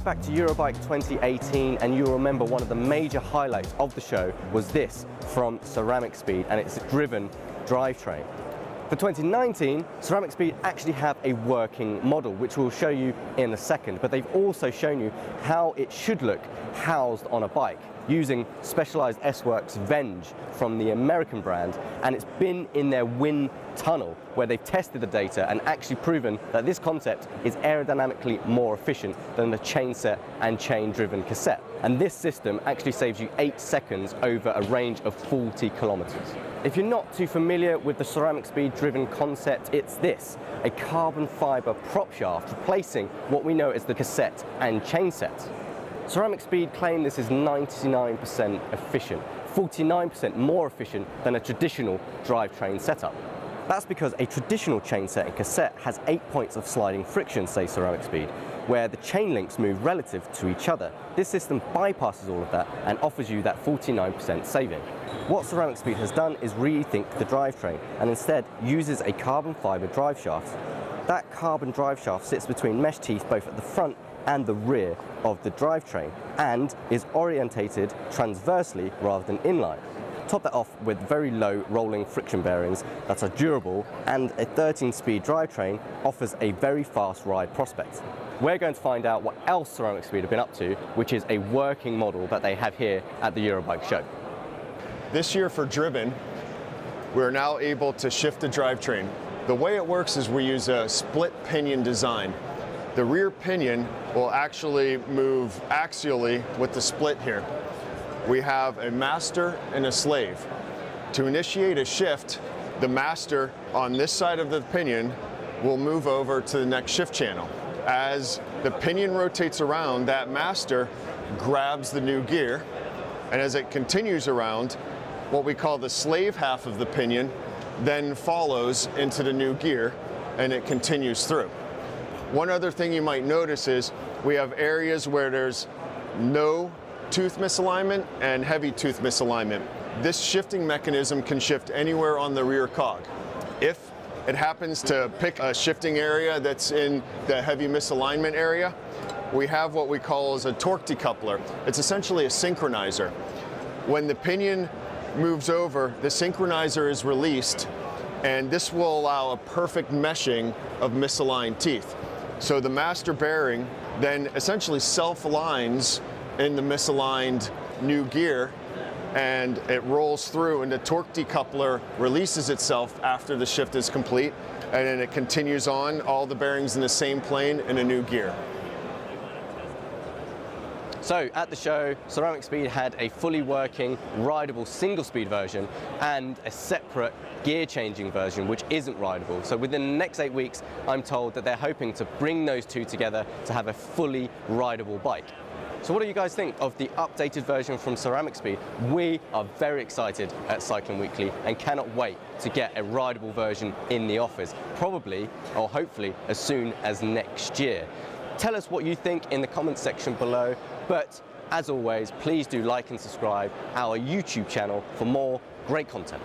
Think back to Eurobike 2018 and you'll remember one of the major highlights of the show was this from Ceramic Speed and its driven drivetrain. For 2019, Ceramic Speed actually have a working model, which we'll show you in a second, but they've also shown you how it should look housed on a bike using specialized S-Works Venge from the American brand, and it's been in their wind tunnel where they've tested the data and actually proven that this concept is aerodynamically more efficient than the chain set and chain driven cassette. And this system actually saves you eight seconds over a range of 40 kilometers. If you're not too familiar with the ceramic speed driven concept, it's this, a carbon fiber prop shaft replacing what we know as the cassette and chain set. Ceramic Speed claim this is 99% efficient, 49% more efficient than a traditional drivetrain setup. That's because a traditional chain set and cassette has eight points of sliding friction, say Ceramic Speed, where the chain links move relative to each other. This system bypasses all of that and offers you that 49% saving. What Ceramic Speed has done is rethink the drivetrain and instead uses a carbon fiber drive shaft. That carbon drive shaft sits between mesh teeth both at the front and the rear of the drivetrain and is orientated transversely rather than inline. Top that off with very low rolling friction bearings that are durable and a 13-speed drivetrain offers a very fast ride prospect. We're going to find out what else Ceramic Speed have been up to, which is a working model that they have here at the Eurobike show. This year for Driven, we're now able to shift the drivetrain. The way it works is we use a split pinion design. The rear pinion will actually move axially with the split here. We have a master and a slave. To initiate a shift, the master on this side of the pinion will move over to the next shift channel. As the pinion rotates around, that master grabs the new gear, and as it continues around, what we call the slave half of the pinion then follows into the new gear, and it continues through. One other thing you might notice is we have areas where there's no tooth misalignment and heavy tooth misalignment. This shifting mechanism can shift anywhere on the rear cog. If it happens to pick a shifting area that's in the heavy misalignment area, we have what we call as a torque decoupler. It's essentially a synchronizer. When the pinion moves over, the synchronizer is released, and this will allow a perfect meshing of misaligned teeth. So the master bearing then essentially self-aligns in the misaligned new gear and it rolls through and the torque decoupler releases itself after the shift is complete and then it continues on, all the bearings in the same plane in a new gear. So at the show, Ceramic Speed had a fully working, rideable single-speed version and a separate gear-changing version which isn't rideable. So within the next eight weeks, I'm told that they're hoping to bring those two together to have a fully rideable bike. So what do you guys think of the updated version from Ceramic Speed? We are very excited at Cycling Weekly and cannot wait to get a rideable version in the office, probably or hopefully as soon as next year. Tell us what you think in the comments section below. But as always, please do like and subscribe our YouTube channel for more great content.